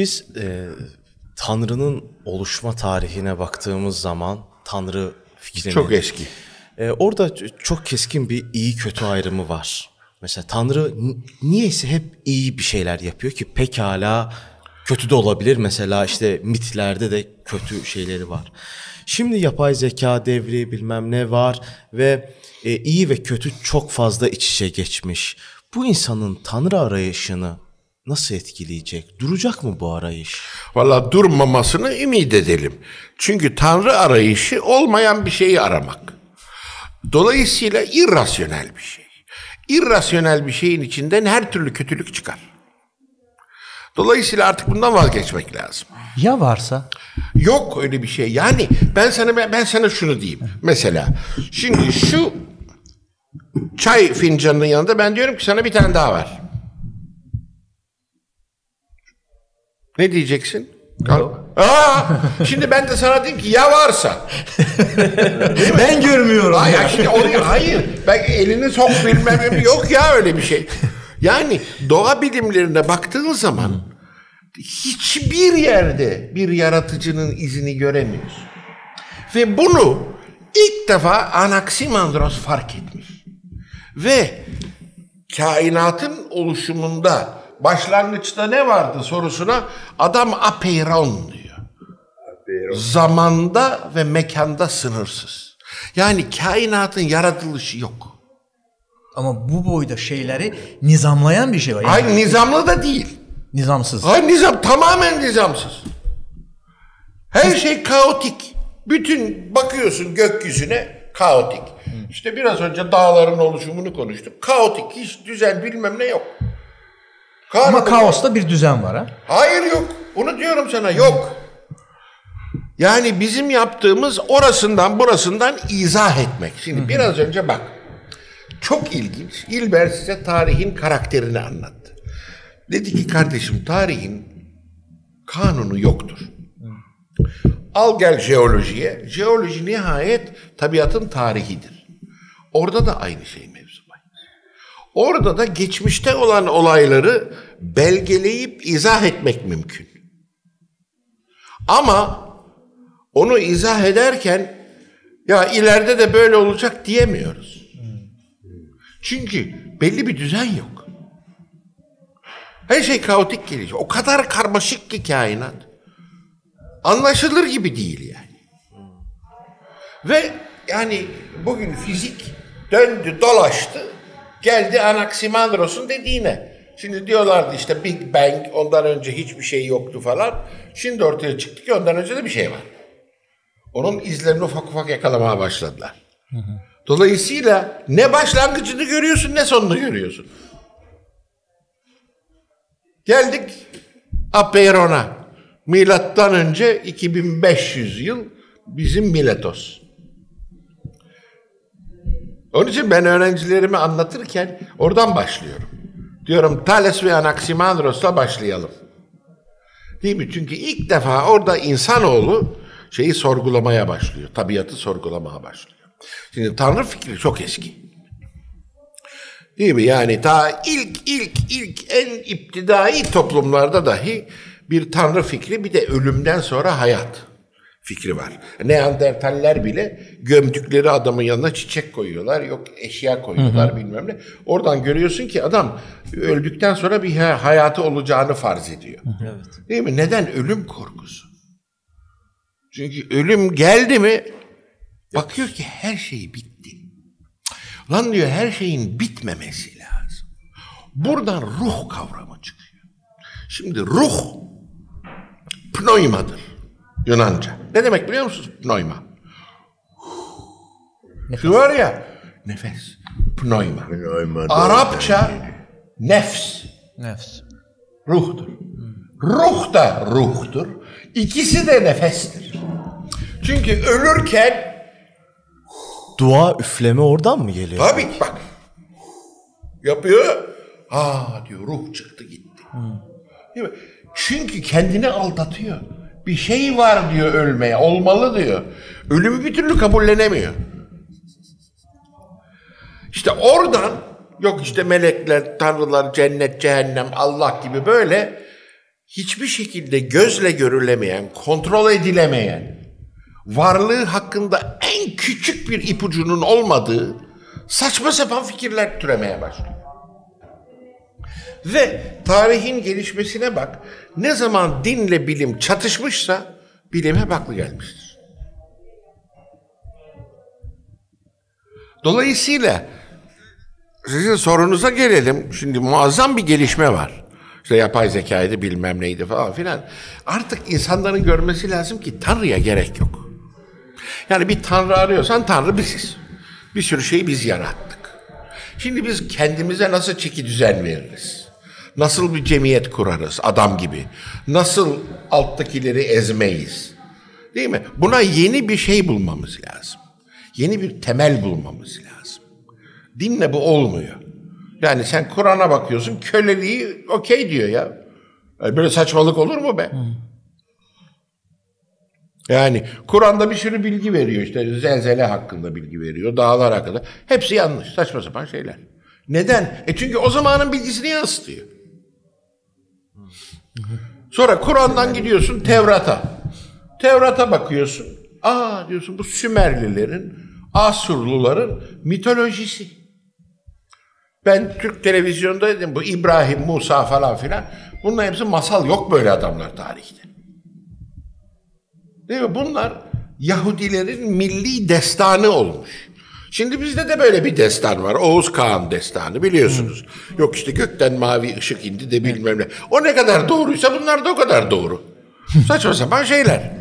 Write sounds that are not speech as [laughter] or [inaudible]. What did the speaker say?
Biz e, Tanrı'nın oluşma tarihine baktığımız zaman Tanrı fikrini... Çok eski. E, orada çok keskin bir iyi kötü ayrımı var. Mesela Tanrı niyeyse hep iyi bir şeyler yapıyor ki pekala kötü de olabilir. Mesela işte mitlerde de kötü şeyleri var. Şimdi yapay zeka devri bilmem ne var ve e, iyi ve kötü çok fazla iç içe geçmiş. Bu insanın Tanrı arayışını nasıl etkileyecek? Duracak mı bu arayış? Valla durmamasını ümit edelim. Çünkü Tanrı arayışı olmayan bir şeyi aramak. Dolayısıyla irrasyonel bir şey. İrrasyonel bir şeyin içinden her türlü kötülük çıkar. Dolayısıyla artık bundan vazgeçmek lazım. Ya varsa? Yok öyle bir şey. Yani ben sana ben, ben sana şunu diyeyim. Mesela şimdi şu çay fincanının yanında ben diyorum ki sana bir tane daha var. Ne diyeceksin? Aa, şimdi ben de sana diyeyim ki ya varsa. ben görmüyorum. Hayır, şimdi oraya, hayır. Ben elini sok bilmem yok ya öyle bir şey. Yani doğa bilimlerine baktığın zaman hiçbir yerde bir yaratıcının izini göremiyorsun. Ve bunu ilk defa Anaximandros fark etmiş. Ve kainatın oluşumunda başlangıçta ne vardı sorusuna adam apeiron diyor. Zamanda ve mekanda sınırsız. Yani kainatın yaratılışı yok. Ama bu boyda şeyleri nizamlayan bir şey var. Yani Hayır nizamlı da değil. nizamsız. Hayır nizam tamamen nizamsız. Her şey kaotik. Bütün bakıyorsun gökyüzüne kaotik. İşte biraz önce dağların oluşumunu konuştuk. Kaotik, hiç düzen bilmem ne yok. Ama Kanun- kaosta bir düzen var ha. Hayır yok. Onu diyorum sana yok. Yani bizim yaptığımız orasından burasından izah etmek. Şimdi biraz önce bak. Çok ilginç. İlber size tarihin karakterini anlattı. Dedi ki kardeşim tarihin kanunu yoktur. Al gel jeolojiye. Jeoloji nihayet tabiatın tarihidir. Orada da aynı şey mevzu var. Orada da geçmişte olan olayları belgeleyip izah etmek mümkün. Ama onu izah ederken ya ileride de böyle olacak diyemiyoruz. Çünkü belli bir düzen yok. Her şey kaotik geliyor. O kadar karmaşık ki kainat. Anlaşılır gibi değil yani. Ve yani bugün fizik döndü dolaştı geldi Anaximandros'un dediğine. Şimdi diyorlardı işte Big Bang ondan önce hiçbir şey yoktu falan. Şimdi ortaya çıktı ki ondan önce de bir şey var. Onun izlerini ufak ufak yakalamaya başladılar. Dolayısıyla ne başlangıcını görüyorsun ne sonunu görüyorsun. Geldik Apeiron'a. Milattan önce 2500 yıl bizim Miletos. Onun için ben öğrencilerime anlatırken oradan başlıyorum. Diyorum Thales ve Anaximandros'la başlayalım. Değil mi? Çünkü ilk defa orada insanoğlu şeyi sorgulamaya başlıyor. Tabiatı sorgulamaya başlıyor. Şimdi Tanrı fikri çok eski. Değil mi? Yani ta ilk ilk ilk en iptidai toplumlarda dahi bir Tanrı fikri bir de ölümden sonra hayat fikri var. Neandertaller bile gömdükleri adamın yanına çiçek koyuyorlar, yok eşya koyuyorlar bilmem ne. Oradan görüyorsun ki adam öldükten sonra bir ha- hayatı olacağını farz ediyor. Evet. Değil mi? Neden? Ölüm korkusu. Çünkü ölüm geldi mi bakıyor ki her şey bitti. Lan diyor her şeyin bitmemesi lazım. Buradan ruh kavramı çıkıyor. Şimdi ruh pneumadır Yunanca. Ne demek biliyor musunuz pneuma? Şu var ya nefes. Pneuma. Arapça nefs. Nefs. Ruhtur. Ruh da ruhtur. İkisi de nefestir. Çünkü ölürken Dua üfleme oradan mı geliyor? tabii bak yapıyor. Aa diyor ruh çıktı gitti. Değil mi? Çünkü kendini aldatıyor. Bir şey var diyor ölmeye. Olmalı diyor. Ölümü bir türlü kabullenemiyor. İşte oradan yok işte melekler, tanrılar, cennet, cehennem, Allah gibi böyle hiçbir şekilde gözle görülemeyen, kontrol edilemeyen, varlığı hakkında en küçük bir ipucunun olmadığı saçma sapan fikirler türemeye başlıyor. Ve tarihin gelişmesine bak. Ne zaman dinle bilim çatışmışsa bilim hep aklı gelmiştir. Dolayısıyla sizin sorunuza gelelim. Şimdi muazzam bir gelişme var. İşte yapay zekaydı bilmem neydi falan filan. Artık insanların görmesi lazım ki Tanrı'ya gerek yok. Yani bir Tanrı arıyorsan Tanrı biziz. Bir sürü şeyi biz yarattık. Şimdi biz kendimize nasıl çeki düzen veririz? Nasıl bir cemiyet kurarız adam gibi? Nasıl alttakileri ezmeyiz? Değil mi? Buna yeni bir şey bulmamız lazım. Yeni bir temel bulmamız lazım. Dinle bu olmuyor. Yani sen Kur'an'a bakıyorsun köleliği okey diyor ya. Yani böyle saçmalık olur mu be? Yani Kur'an'da bir sürü bilgi veriyor işte zelzele hakkında bilgi veriyor, dağlar hakkında. Hepsi yanlış, saçma sapan şeyler. Neden? E çünkü o zamanın bilgisini yansıtıyor. Sonra Kur'an'dan gidiyorsun Tevrat'a. Tevrat'a bakıyorsun. Aa diyorsun bu Sümerlilerin, Asurluların mitolojisi. Ben Türk televizyonda dedim bu İbrahim, Musa falan filan. Bunların hepsi masal yok böyle adamlar tarihte. Değil mi? Bunlar Yahudilerin milli destanı olmuş. Şimdi bizde de böyle bir destan var. Oğuz Kağan destanı biliyorsunuz. Yok işte gökten mavi ışık indi de bilmem ne. O ne kadar doğruysa bunlar da o kadar doğru. [laughs] Saçma sapan şeyler.